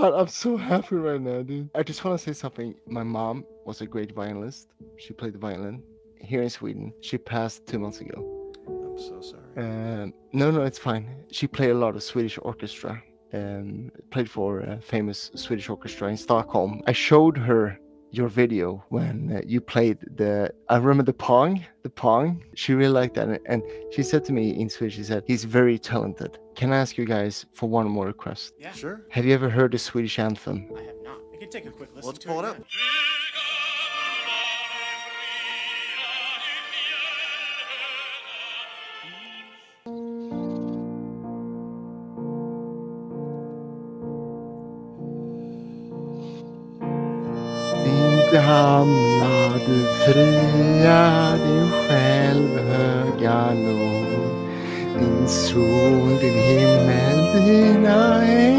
god, I'm so happy right now, dude. I just want to say something. My mom was a great violinist. She played the violin here in Sweden. She passed two months ago. I'm so sorry. Um, no, no, it's fine. She played a lot of Swedish orchestra. Um, played for a famous Swedish orchestra in Stockholm. I showed her your video when uh, you played the. I remember the pong, the pong. She really liked that, and- and she said to me in Swedish, she said, "He's very talented." Can I ask you guys for one more request? Yeah. Sure. Have you ever heard the Swedish anthem? I have not. I can take a quick listen. Let's to pull it now. up. Din gamla, du fria, din själv höga lov. Din sol, din himmel, dina ängar.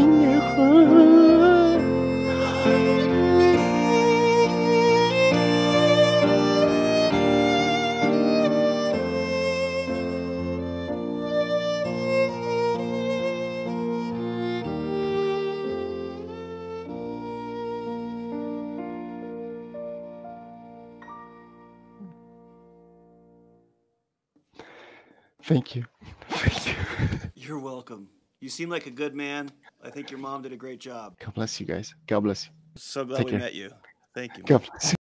Thank you. Thank you. You're welcome. You seem like a good man. I think your mom did a great job. God bless you guys. God bless you. So glad Take we care. met you. Thank you. God bless you.